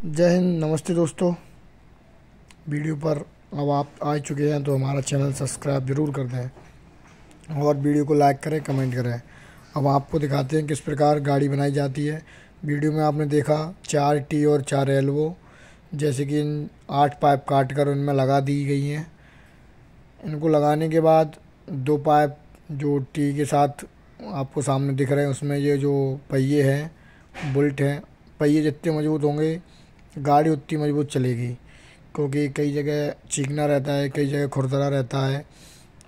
जय हिंद, नमस्ते दोस्तों। वीडियो पर अब आप आ चुके हैं तो हमारा चैनल सब्सक्राइब ज़रूर कर दें और वीडियो को लाइक करें, कमेंट करें। अब आपको दिखाते हैं किस प्रकार गाड़ी बनाई जाती है। वीडियो में आपने देखा चार टी और चार एल्बो जैसे कि इन आठ पाइप काट कर उनमें लगा दी गई हैं। इनको लगाने के बाद दो पाइप जो टी के साथ आपको सामने दिख रहे हैं, उसमें ये जो पहिए हैं, बुल्ट हैं, पहिए जितने मज़बूत होंगे गाड़ी उतनी मज़बूत चलेगी, क्योंकि कई जगह चीकना रहता है, कई जगह खुरदरा रहता है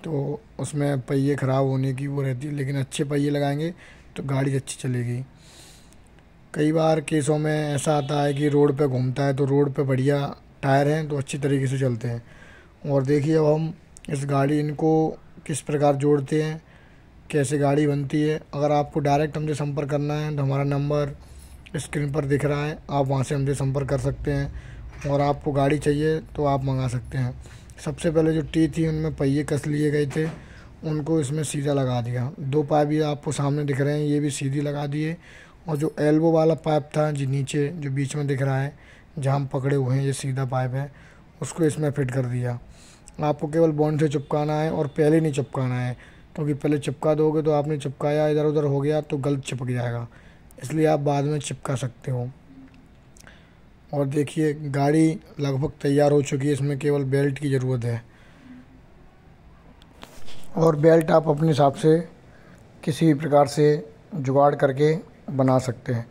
तो उसमें पहिए ख़राब होने की वो रहती है, लेकिन अच्छे पहिए लगाएँगे तो गाड़ी अच्छी चलेगी। कई बार केसों में ऐसा आता है कि रोड पे घूमता है तो रोड पे बढ़िया टायर हैं तो अच्छी तरीके से चलते हैं। और देखिए अब हम इस गाड़ी, इनको किस प्रकार जोड़ते हैं, कैसे गाड़ी बनती है, अगर आपको डायरेक्ट हमसे संपर्क करना है तो हमारा नंबर स्क्रीन पर दिख रहा है। आप वहाँ से हमसे संपर्क कर सकते हैं और आपको गाड़ी चाहिए तो आप मंगा सकते हैं। सबसे पहले जो टी थी, उनमें पहिए कस लिए गए थे। उनको इसमें सीधा लगा दिया। दो पाइप भी आपको सामने दिख रहे हैं, ये भी सीधी लगा दिए। और जो एल्बो वाला पाइप था, जो नीचे जो बीच में दिख रहा है, जहाँ हम पकड़े हुए हैं, ये सीधा पाइप है, उसको इसमें फिट कर दिया। आपको केवल बॉन्ड से चिपकाना है और पहले नहीं चिपकाना है, क्योंकि पहले चिपका दोगे तो आपने चिपकाया इधर उधर हो गया तो गलत चिपक जाएगा। इसलिए आप बाद में चिपका सकते हो। और देखिए, गाड़ी लगभग तैयार हो चुकी है, इसमें केवल बेल्ट की ज़रूरत है। और बेल्ट आप अपने हिसाब से किसी भी प्रकार से जुगाड़ करके बना सकते हैं।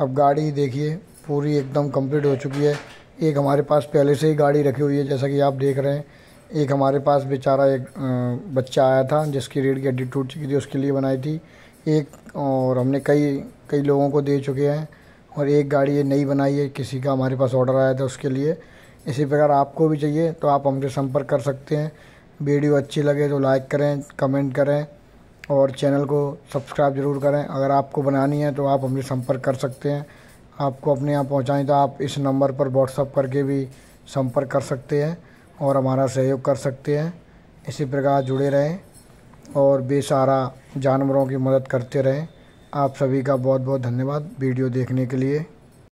अब गाड़ी देखिए, पूरी एकदम कंप्लीट हो चुकी है। एक हमारे पास पहले से ही गाड़ी रखी हुई है, जैसा कि आप देख रहे हैं। एक हमारे पास बेचारा एक बच्चा आया था, जिसकी रीढ़ की हड्डी टूट चुकी थी, उसके लिए बनाई थी। एक, और हमने कई कई लोगों को दे चुके हैं और एक गाड़ी ये नई बनाई है, किसी का हमारे पास ऑर्डर आया था उसके लिए। इसी प्रकार आपको भी चाहिए तो आप हमसे संपर्क कर सकते हैं। वीडियो अच्छी लगे तो लाइक करें कमेंट करें और चैनल को सब्सक्राइब ज़रूर करें। अगर आपको बनानी है तो आप हमसे संपर्क कर सकते हैं। आपको अपने यहाँ पहुँचाएँ तो आप इस नंबर पर व्हाट्सअप करके भी संपर्क कर सकते हैं और हमारा सहयोग कर सकते हैं। इसी प्रकार जुड़े रहें और बेसहारा जानवरों की मदद करते रहें। आप सभी का बहुत बहुत धन्यवाद वीडियो देखने के लिए।